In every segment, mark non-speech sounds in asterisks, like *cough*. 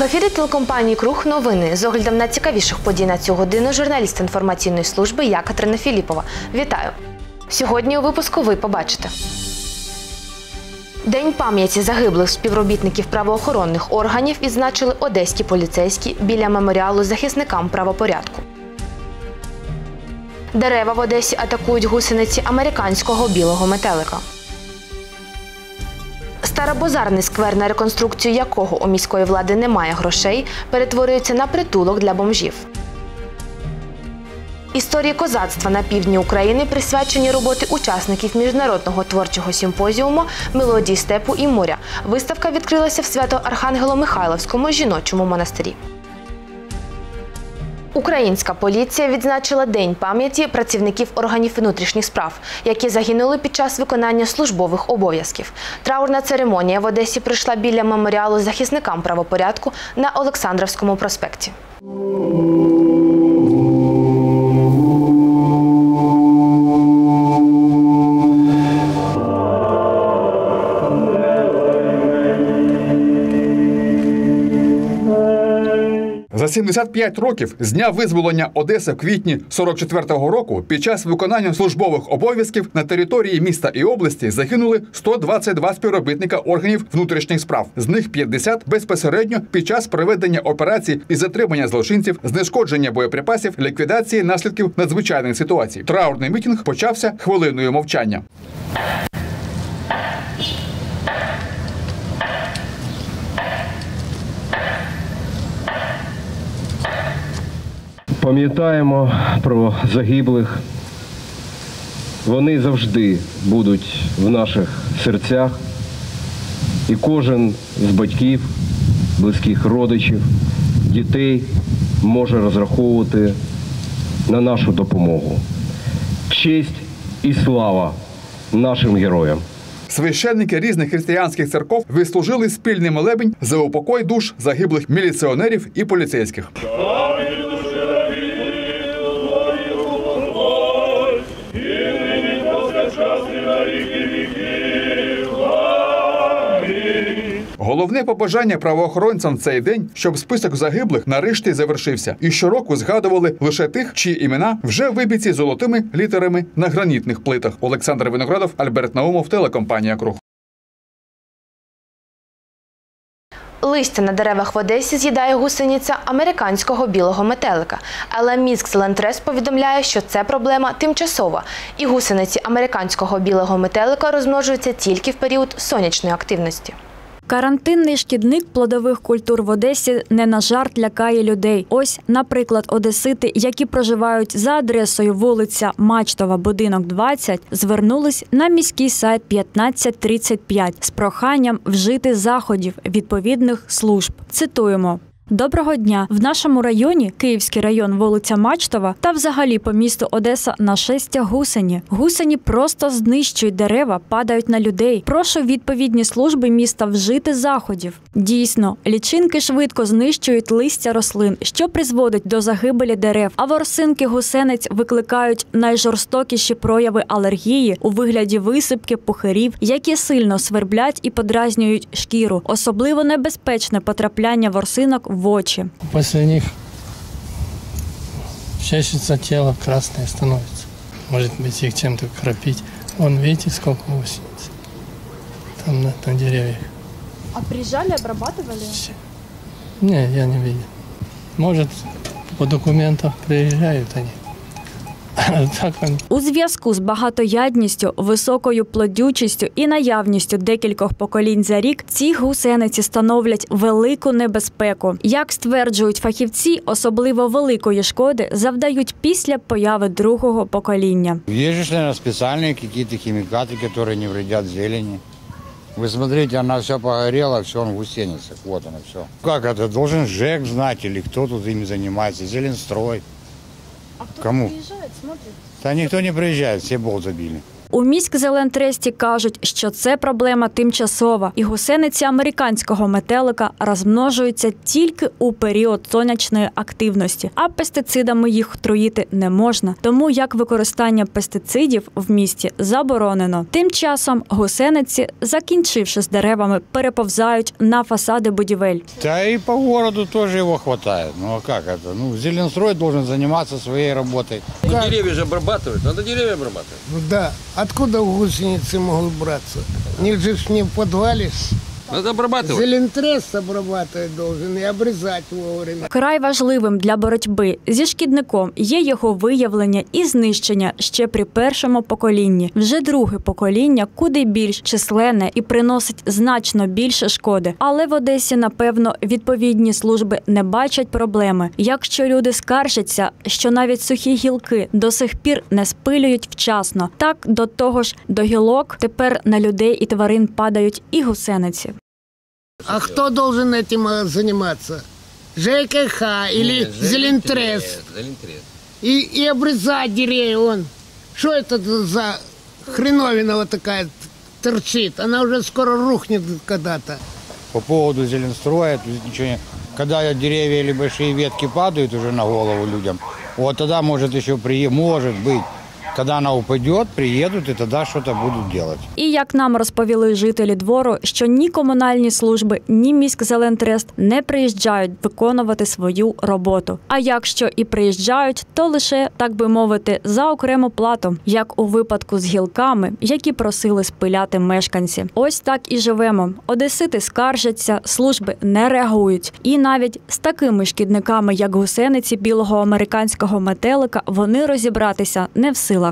В ефірі телекомпанії Круг новини з оглядом на цікавіших подій на цю годину журналіст інформаційної служби я Катерина Філіпова. Вітаю! Сьогодні у випуску ви побачите. День пам'яті загиблих співробітників правоохоронних органів відзначили одеські поліцейські біля меморіалу захисникам правопорядку. Дерева в Одесі атакують гусениці американського білого метелика. Старобозарний сквер, на реконструкцію якого у міської влади немає грошей, перетворюється на притулок для бомжів. Історії козацтва на півдні України присвячені роботи учасників міжнародного творчого симпозіуму Мелодії степу і моря. Виставка відкрилася в Свято-Архангело-Михайловському жіночому монастирі. Українська поліція відзначила День пам'яті працівників органів внутрішніх справ, які загинули під час виконання службових обов'язків. Траурна церемонія в Одесі прийшла біля меморіалу захисникам правопорядку на Олександровському проспекті. 75 років з дня визволення Одеси в квітні 44-го року під час виконання службових обов'язків на території міста і області загинули 122 співробітника органів внутрішніх справ. З них 50 безпосередньо під час проведення операцій із затримання злочинців, знешкодження боєприпасів, ліквідації наслідків надзвичайних ситуацій. Траурний мітинг почався хвилиною мовчання. Пам'ятаємо про загиблих. Вони завжди будуть в наших серцях. І кожен з батьків, близьких родичів, дітей може розраховувати на нашу допомогу. Честь і слава нашим героям! Священники різних християнських церков вислужили спільний молебень за упокой душ загиблих міліціонерів і поліцейських. Головне побажання правоохоронцям в цей день, щоб список загиблих нарешті завершився, і щороку згадували лише тих, чиї імена вже вибиті золотими літерами на гранітних плитах. Олександр Виноградов, Альберт Наумов, телекомпанія Круг. Листя на деревах в Одесі з'їдає гусениця американського білого метелика. Але міськ Селентрес повідомляє, що це проблема тимчасова, і гусениці американського білого метелика розмножуються тільки в період сонячної активності. Карантинний шкідник плодових культур в Одесі не на жарт лякає людей. Ось, наприклад, одесити, які проживають за адресою вулиця Мачтова, будинок 20, звернулись на міський сайт 1535 з проханням вжити заходів відповідних служб. Цитуємо. Доброго дня! В нашому районі, Київський район, вулиця Мачтова, та взагалі по місту Одеса нашестя гусені. Гусені просто знищують дерева, падають на людей. Прошу відповідні служби міста вжити заходів. Дійсно, лічинки швидко знищують листя рослин, що призводить до загибелі дерев. А ворсинки гусениць викликають найжорстокіші прояви алергії у вигляді висипки пухирів, які сильно сверблять і подразнюють шкіру. Особливо небезпечне потрапляння ворсинок в очі. После них чешется тело, красное становится. Может быть, их чем-то кропить. Вон, видите, сколько гусениц там на, на деревьях. А приїжджали, обрабатывали? Все. Не, я не видел. Может, по документам приезжают они. А *laughs* так он У зв'язку з багатоядністю, високою плодючістю і наявністю декількох поколінь за рік ці гусениці становлять велику небезпеку. Як стверджують фахівці, особливо великої шкоди завдають після появи другого покоління. Есть же, наверное, специальные какие-то химикаты, которые не вредят зелени. Вы смотрите, она все погорела, все, он в гусеницах. Вот оно все. Как это? Должен ЖЭК знать или кто тут ими занимается? Зеленстрой. А Кому? приїжджає, Смотрить? Да никто не приезжает, все болт забили. У міськзелентресті кажуть, що це проблема тимчасова, і гусениці американського метелика розмножуються тільки у період сонячної активності, а пестицидами їх труїти не можна. Тому як використання пестицидів в місті заборонено. Тим часом гусениці, закінчивши з деревами, переповзають на фасади будівель. Да и по городу тоже его хватает. Ну а как это? Ну, Зеленстрой должен заниматься своей работой. Ну, деревья же обрабатывают, надо деревья обрабатывать. Ну да, откуда гусеницы могут браться? Них же не в подвале. Надо обрабатывать. Зелентрес обрабатывать должен и обрезать вовремя. Край важливим для боротьби зі шкідником є його виявлення і знищення ще при першому поколінні. Вже друге покоління куди більш численне і приносить значно більше шкоди. Але в Одесі, напевно, відповідні служби не бачать проблеми. Якщо люди скаржаться, що навіть сухі гілки до сих пір не спилюють вчасно, так до того ж до гілок тепер на людей і тварин падають і гусениці. А кто должен этим э, заниматься? ЖКХ или Нет, Зелентрес? Зелентрес. И, и обрезать деревья, он. Что это за хреновина вот такая торчит? Она уже скоро рухнет когда-то. По поводу Зеленстроя, тут ничего не... Когда деревья или большие ветки падают уже на голову людям, вот тогда может еще при... может быть, когда она упадет, приедут и тогда что-то будут делать. І як нам розповіли жителі двору, що ні комунальні служби, ні міськзелентрест не приїжджають виконувати свою роботу. А якщо і приїжджають, то лише так би мовити за окрему плату, як у випадку з гілками, які просили спиляти мешканці. Ось так і живемо. Одесити скаржаться, служби не реагують. І навіть з такими шкідниками, як гусениці білого американського метелика, вони розібратися не в силах.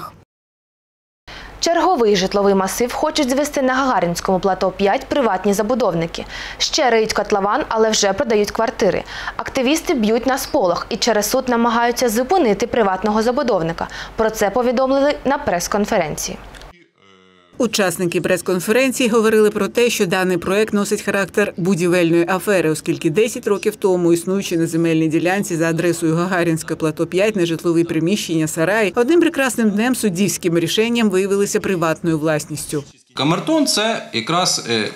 Черговий житловий масив хочуть звести на Гагаринському плато 5 приватні забудовники. Ще риють котлован, але вже продають квартири. Активісти б'ють на сполох і через суд намагаються зупинити приватного забудовника. Про це повідомили на прес-конференції. Учасники прес-конференції говорили про те, що даний проект носить характер будівельної афери, оскільки 10 років тому, існуючи на земельній ділянці за адресою Гагарінське плато 5 нежитлові приміщення сараї, одним прекрасним днем суддівським рішенням виявилися приватною власністю. Камертон це якраз е,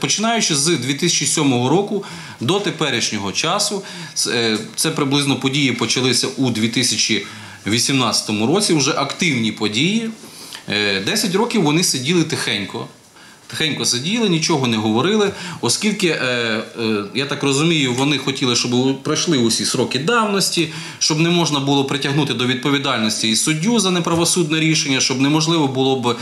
починаючи з 2007 року до теперішнього часу. Е, Це приблизно події почалися у 2018 році. Вже активні події. Е, 10 років вони сиділи тихенько. Тихенько сиділи, нічого не говорили, оскільки, е, е, я так розумію, вони хотіли, щоб пройшли усі сроки давності, щоб не можна було притягнути до відповідальності і суддю за неправосудне рішення, щоб неможливо було б е,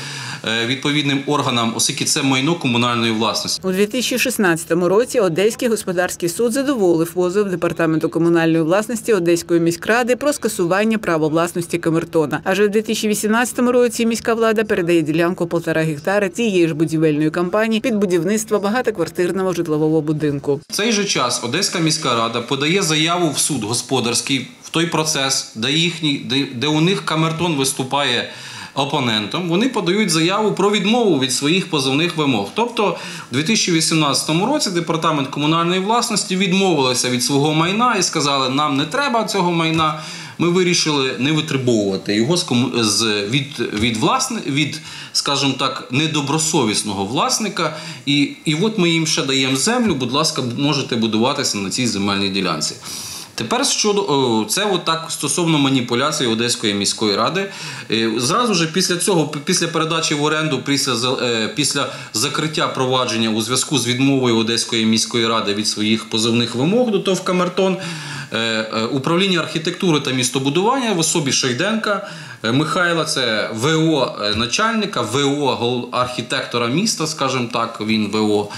відповідним органам, оскільки це майно комунальної власності. У 2016 році Одеський господарський суд задоволив позов департаменту комунальної власності Одеської міськради про скасування права власності Камертона. Аж у 2018 році міська влада передає ділянку полтора гектара цієї ж будівельної компанії під будівництво багатоквартирного житлового будинку. В цей же час Одеська міська рада подає заяву в суд господарський в той процес, де їхній, де, де у них камертон виступає опонентом. Вони подають заяву про відмову від своїх позовних вимог. Тобто, у 2018 році департамент комунальної власності відмовилися від свого майна і сказали, нам не треба цього майна. Ми вирішили не витребовувати його з від, від власни, від, скажімо так, недобросовісного власника. І, і от ми їм ще даємо землю. Будь ласка, можете будуватися на цій земельній ділянці. Тепер щодо це от так стосовно маніпуляції Одеської міської ради. Е, Зразу ж після цього, після передачі в оренду, після, е, після закриття провадження у зв'язку з відмовою Одеської міської ради від своїх позовних вимог до ТОВ Камертон, е, управління архітектури та містобудування в особі Шейденка е, Михайла, це ВО начальника, ВО архітектора міста, скажімо так, він ВО.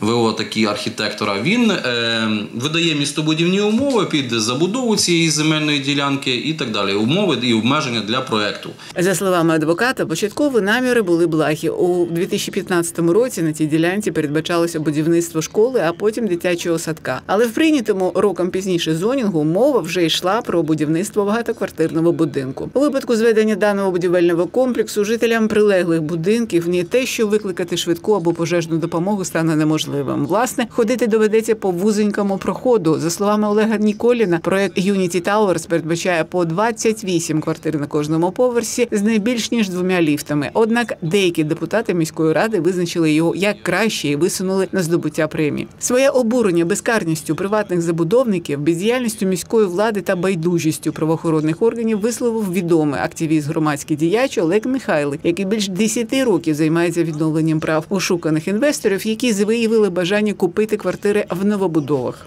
ВО такі архітектора. Він е, видає містобудівні умови під забудову цієї земельної ділянки і так далі. Умови і обмеження для проекту. За словами адвоката, початкові наміри були благі. У 2015 році на цій ділянці передбачалося будівництво школи, а потім дитячого садка. Але в прийнятому роком пізніше зонінгу мова вже йшла про будівництво багатоквартирного будинку. У випадку зведення даного будівельного комплексу жителям прилеглих будинків ні те, що викликати швидку або пожежну допомогу стане неможливо. Неможливим. Власне, ходити доведеться по вузенькому проходу. За словами Олега Ніколіна, проект Unity Towers передбачає по 28 квартир на кожному поверсі з не більш ніж двома ліфтами. Однак деякі депутати міської ради визначили його як краще і висунули на здобуття премії. Своє обурення безкарністю приватних забудовників, бездіяльністю міської влади та байдужістю правоохоронних органів висловив відомий активіст громадський діяч Олег Михайлик, який більш 10 років займається відновленням прав ошуканих інвесторів, які виявили бажання купити квартири в новобудовах.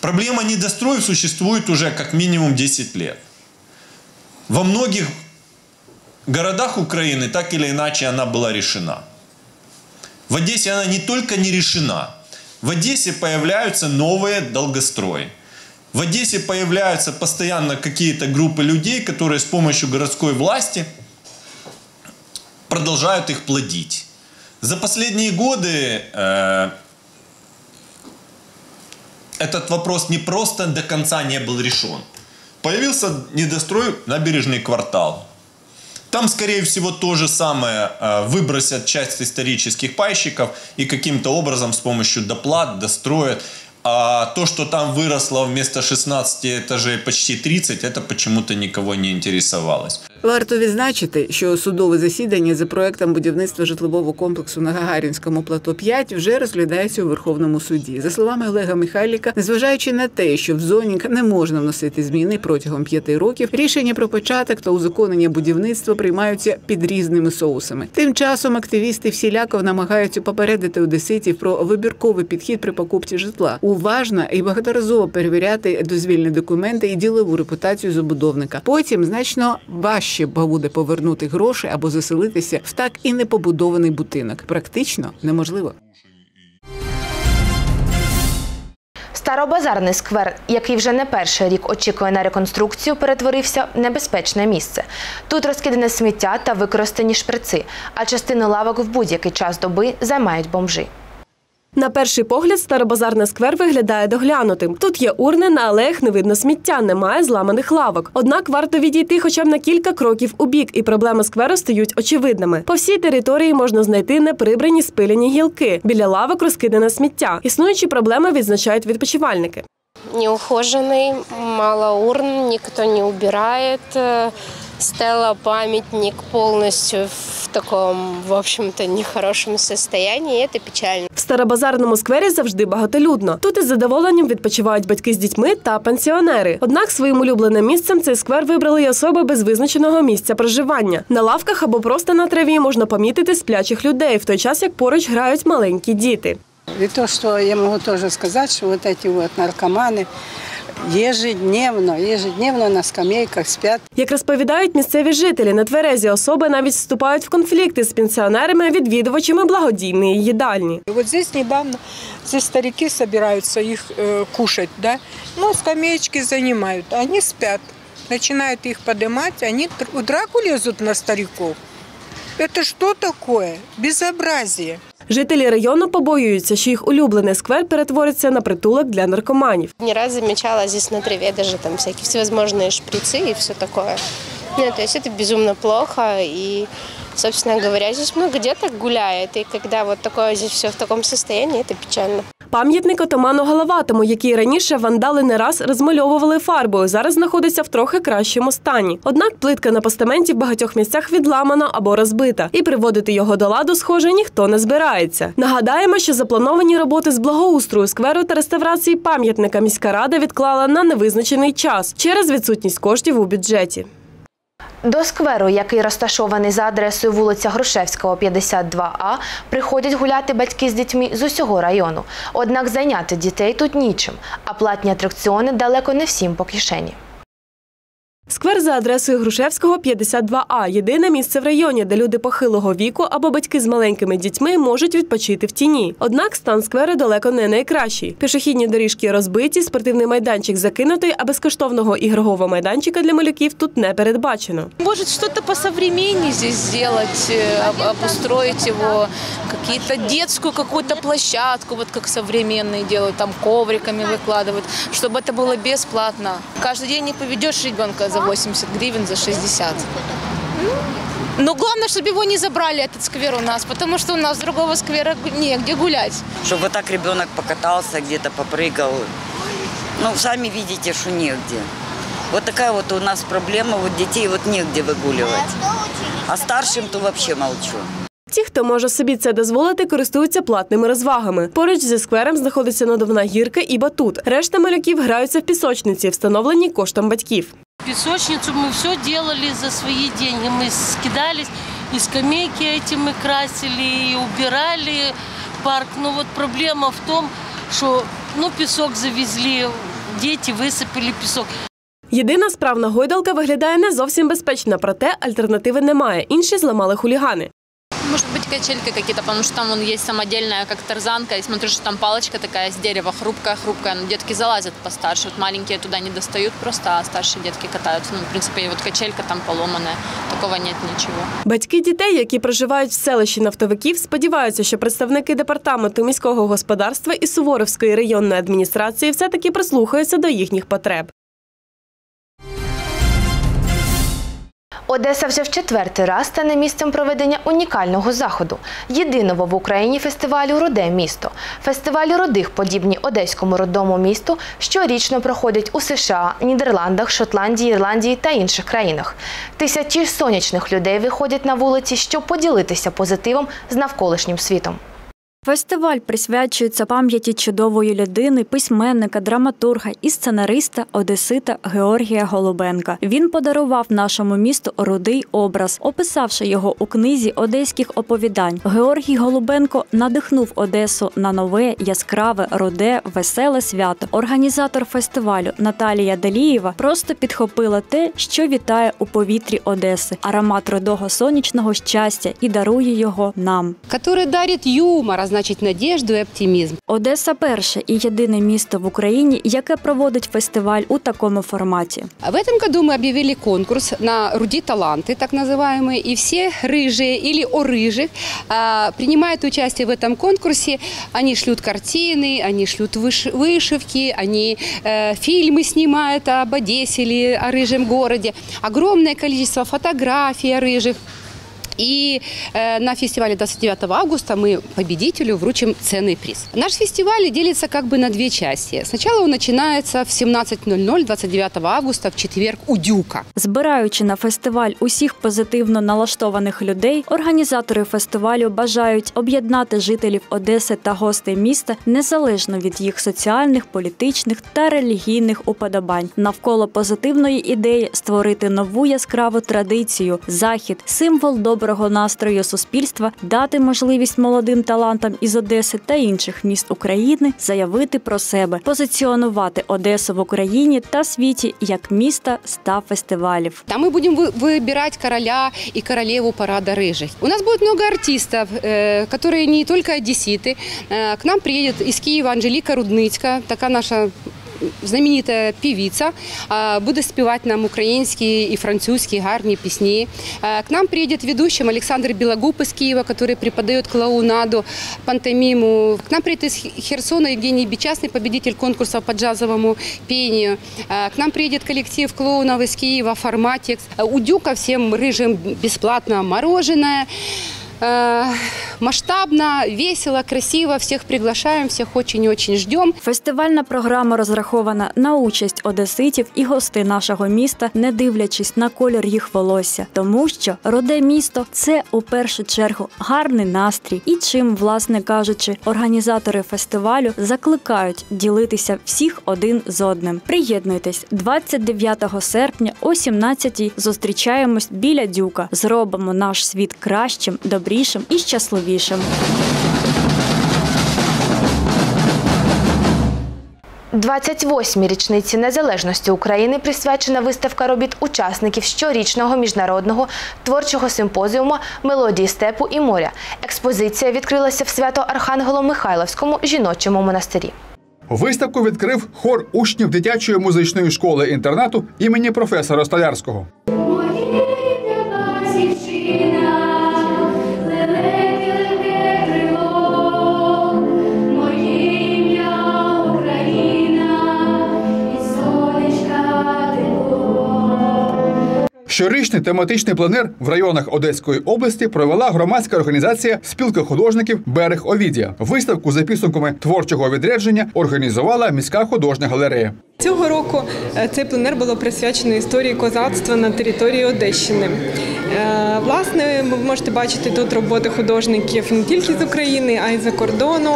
Проблема недостроев существует уже как минимум 10 лет. Во многих городах Украины так или иначе она была решена. В Одессе она не только не решена, в Одессе появляются новые долгострои. В Одессе появляются постоянно какие-то группы людей, которые с помощью городской власти продолжают их плодить. За последние годы э, этот вопрос не просто до конца не был решен. Появился недострой набережный квартал. Там, скорее всего, то же самое э, выбросят часть исторических пайщиков и каким-то образом с помощью доплат достроят. А то, что там выросло вместо 16 этажей почти 30, это почему-то никого не интересовалось. Варто відзначити, що судове засідання за проектом будівництва житлового комплексу на Гагарінському плато 5 вже розглядається у Верховному суді. За словами Олега Михайліка, незважаючи на те, що в зонінг не можна вносити зміни протягом п'яти років, рішення про початок та узаконення будівництва приймаються під різними соусами. Тим часом активісти всіляко намагаються попередити одеситів про вибірковий підхід при покупці житла, уважно і багаторазово перевіряти дозвільні документи і ділову репутацію забудовника. Потім значно важче буде повернути гроші або заселитися в так і не побудований будинок. Практично неможливо. Старобазарний сквер, який вже не перший рік очікує на реконструкцію, перетворився в небезпечне місце. Тут розкидане сміття та використані шприци, а частину лавок в будь-який час доби займають бомжі. На перший погляд старобазарний сквер виглядає доглянутим. Тут є урни, на алеях не видно сміття, немає зламаних лавок. Однак варто відійти хоча б на кілька кроків у бік, і проблеми скверу стають очевидними. По всій території можна знайти неприбрані спилені гілки. Біля лавок розкидане сміття. Існуючі проблеми відзначають відпочивальники. Неухоженный, мало урн, никто не убирает э, Стелла памятник полностью в таком, в общем-то, нехорошем состоянии. и Это печально. В старобазарному сквері завжди багатолюдно. Тут із задоволенням відпочивають батьки з дітьми та пенсіонери. Однак своїм улюбленим місцем цей сквер вибрали й особи без визначеного місця проживання. На лавках або просто на траві можна помітити сплячих людей, в той час як поруч грають маленькі діти. И то, что я могу тоже сказать, что вот эти вот наркоманы ежедневно, ежедневно на скамейках спят. Як розповідають місцеві жителі, нетверезі особи навіть вступають в конфлікти з пенсіонерами, відвідувачами благодійної їдальні. И вот здесь недавно здесь старики собираются их э, кушать, да, ну, скамеечки занимают, они спят, начинают их поднимать, они тр- в драку лезут на стариков. Это что такое? Безобразие. Жителі району побоюються, що їх улюблений сквер перетвориться на притулок для наркоманів. Не раз замечала здесь на траве даже там всякие всевозможные шприцы и все такое. Ну, то есть это безумно плохо. И, собственно говоря, здесь много деток гуляет. И когда вот такое здесь все в таком состоянии, это печально. Пам'ятник отаману Головатому, який раніше вандали не раз розмальовували фарбою, зараз знаходиться в трохи кращому стані. Однак плитка на постаменті в багатьох місцях відламана або розбита, і приводити його до ладу, схоже, ніхто не збирається. Нагадаємо, що заплановані роботи з благоустрою скверу та реставрації пам'ятника міська рада відклала на невизначений час через відсутність коштів у бюджеті. До скверу, який розташований за адресою вулиця Грушевського, 52А, приходять гуляти батьки з дітьми з усього району. Однак зайняти дітей тут нічим, а платні атракціони далеко не всім по кишені. Сквер за адресою Грушевського, 52А – єдине місце в районі, де люди похилого віку або батьки з маленькими дітьми можуть відпочити в тіні. Однак стан скверу далеко не найкращий. Пішохідні доріжки розбиті, спортивний майданчик закинутий, а безкоштовного ігрового майданчика для малюків тут не передбачено. Может, что-то посовременнее здесь сделать, э, об- обустроить его, какие-то детскую какую-то площадку, вот как современные делают, там ковриками выкладывают, чтобы это было бесплатно. Каждый день не поведешь ребенка за 80 гривен, за 60. Ну, Но главное, чтобы его не забрали, этот сквер у нас, потому что у нас другого сквера негде гулять. Чтобы вот так ребенок покатался, где-то попрыгал. Ну, сами видите, что негде. Вот такая вот у нас проблема, вот детей вот негде выгуливать. А старшим то вообще молчу. Ті, хто може собі це дозволити, користуються платними розвагами. Поруч зі сквером знаходиться надувна гірка і батут. Решта малюків граються в пісочниці, встановлені коштом батьків. Песочницу мы все делали за свои деньги. Мы скидались, и скамейки эти мы красили, и убирали парк. Но вот проблема в том, что ну, песок завезли, дети высыпали песок. Єдина справна гойдалка виглядає не зовсім безпечно, проте альтернативи немає. Інші зламали хулігани. Может быть, качелька какие-то, потому что там он есть самодельная, как тарзанка. И смотрю, что там палочка такая с дерева, хрупкая-хрупкая. Но детки залазят постарше. Вот маленькие туда не достают просто, а старшие детки катаются. Ну, в принципе, вот качелька там поломанная. Такого нет ничего. Батьки дітей, які проживають в селищі нафтовиків, сподіваються, що представники департаменту міського господарства і Суворовської районної адміністрації все-таки прислухаються до їхніх потреб. Одеса вже в четвертий раз стане місцем проведення унікального заходу єдиного в Україні фестивалю Роде місто. Фестивалі родих, подібні одеському родому місту, щорічно проходять у США, Нідерландах, Шотландії, Ірландії та інших країнах. Тисячі сонячних людей виходять на вулиці, щоб поділитися позитивом з навколишнім світом. Фестиваль присвячується пам'яті чудової людини, письменника, драматурга і сценариста Одесита Георгія Голубенка. Він подарував нашому місту рудий образ, описавши його у книзі одеських оповідань. Георгій Голубенко надихнув Одесу на нове, яскраве, руде, веселе свято. Організатор фестивалю Наталія Далієва просто підхопила те, що вітає у повітрі Одеси, аромат рудого сонячного щастя і дарує його нам. который дарит юмор, а значит надежду и оптимизм. Одеса перше і єдине місто в Україні, яке проводить фестиваль у такому форматі. В этом году мы объявили конкурс на «Руди таланты», так называемые, и все рыжие или о рыжих а, принимают участие в этом конкурсе. Они шлют картины, они шлют выш- вышивки, они э, фильмы снимают об Одессе или о рыжем городе. Огромное количество фотографий о рыжих. И э, на фестивале 29 августа мы победителю вручим ценный приз. Наш фестиваль делится как бы на две части. Сначала он начинается в 17.00 29 августа в четверг у Дюка. Збираючи на фестиваль усіх позитивно налаштованих людей, організатори фестивалю бажають об'єднати жителів Одеси та гостей міста незалежно від їх соціальних, політичних та релігійних уподобань, навколо позитивної ідеї створити нову яскраву традицію, захід, символ доброго настрою суспільства, дати можливість молодим талантам із Одеси та інших міст України заявити про себе, позиціонувати Одесу в Україні та світі як міста ста фестивалів. Там мы будем вы- выбирать короля и королеву парада рыжих. У нас будет много артистов, э, которые не только одесситы. Э, К нам приедет из Киева Анжелика Рудницька, такая наша знаменитая певица, а, буде співати нам українські і французькі гарні пісні. Е, К нам приедет ведущим Александр Белогуб из Киева, который преподает клоунаду, пантомиму. К нам приедет из Херсона Евгений Бичастный, победитель конкурса по джазовому пению. Е, К нам приедет коллектив клоунов из Киева «Форматекс». Е, У Дюка всем рыжим бесплатно мороженое. Масштабно, весело, красиво. Всех приглашаем, всех очень-очень ждем. Фестивальна програма розрахована на участь одеситів і гостей нашого міста, не дивлячись на колір їх волосся, тому що роде місто це у першу чергу гарний настрій, і чим, власне кажучи, організатори фестивалю закликають ділитися всіх один з одним. Приєднуйтесь 29 серпня о 17-й Зустрічаємось біля дюка. Зробимо наш світ кращим, добрішим і щасливішим. 28-й річниці незалежності України присвячена виставка робіт учасників щорічного міжнародного творчого симпозіуму Мелодії степу і моря. Експозиція відкрилася в свято Архангело-Михайловському жіночому монастирі. Виставку відкрив хор учнів дитячої музичної школи інтернату імені професора Столярського. Щорічний тематичний пленер в районах Одеської області провела громадська організація Спілка художників Берег Овідія. Виставку за підсумками творчого відрядження організувала міська художня галерея. Цього року е, цей пленер було присвячено історії козацтва на території Одещини. Е, Власне, ви можете бачити тут роботи художників не тільки з України, а й за кордону.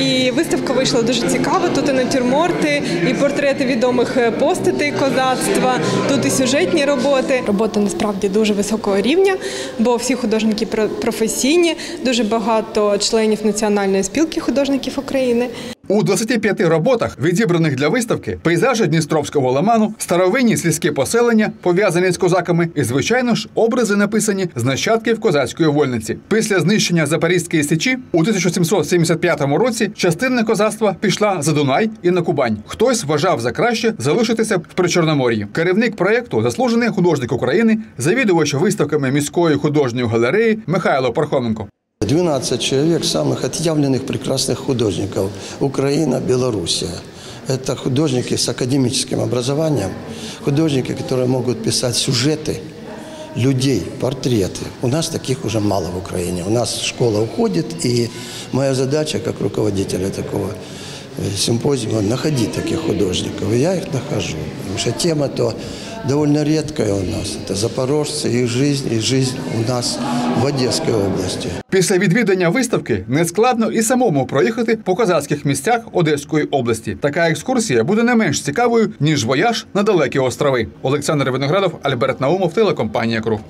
І виставка вийшла дуже цікава. Тут і натюрморти, і портрети відомих е, постатей козацтва, тут і сюжетні роботи. Робота насправді дуже високого рівня, бо всі художники про- професійні, дуже багато членів Національної спілки художників України. У 25 роботах, відібраних для виставки, пейзажі Дністровського лиману, старовинні сільські поселення, пов'язані з козаками, і, звичайно ж, образи написані з нащадків козацької вольниці. Після знищення Запорізької січі у 1775 році частина козацтва пішла за Дунай і на Кубань. Хтось вважав за краще залишитися в Причорномор'ї. Керівник проєкту, заслужений художник України, завідувач виставками міської художньої галереї Михайло Пархоменко. 12 человек самых отъявленных прекрасных художников. Украина, Белоруссия. Это художники с академическим образованием, художники, которые могут писать сюжеты людей, портреты. У нас таких уже мало в Украине. У нас школа уходит, и моя задача, как руководителя такого э, симпозиума, находить таких художников. И я их нахожу. Потому что тема-то довольно редкая у нас. Это запорожцы, их жизнь и жизнь у нас в Одесской области. Після відвідання виставки нескладно і самому проїхати по казацьких місцях Одеської області. Така екскурсія буде не менш цікавою ніж вояж на далекі острови. Олександр Виноградов, Альберт Наумов, телекомпанія Круг.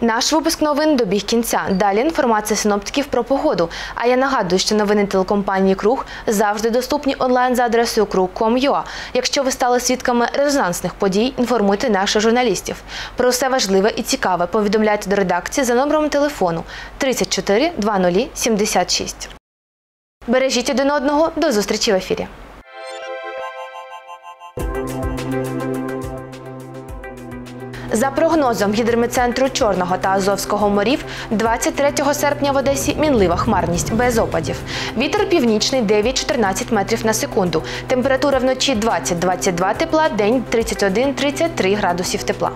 Наш випуск новин добіг кінця. Далі інформація синоптиків про погоду. А я нагадую, що новини телекомпанії Круг завжди доступні онлайн за адресою kruг.com.ua. Якщо ви стали свідками резонансних подій, інформуйте наших журналістів. Про все важливе і цікаве повідомляйте до редакції за номером телефону 34 20 76. Бережіть один одного. До зустрічі в ефірі. За прогнозом гідрометцентру Чорного та Азовського морів, 23 серпня в Одесі мінлива хмарність без опадів. Вітер північний 9-14 метрів на секунду. Температура вночі 20-22 тепла, день 31-33 градусів тепла.